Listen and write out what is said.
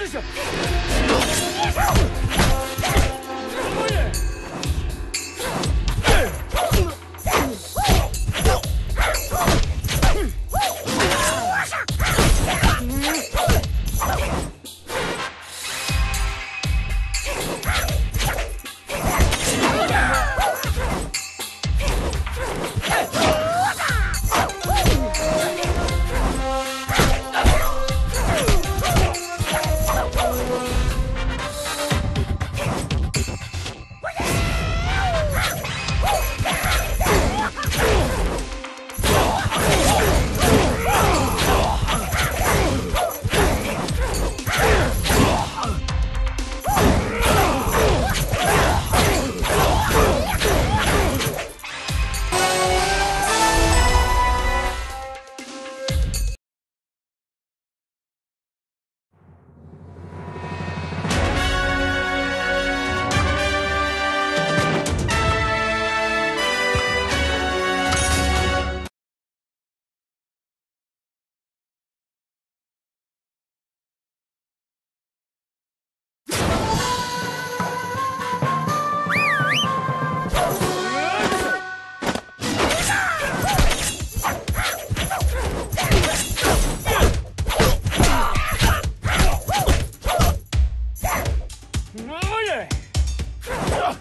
でしょ。Oh, yeah.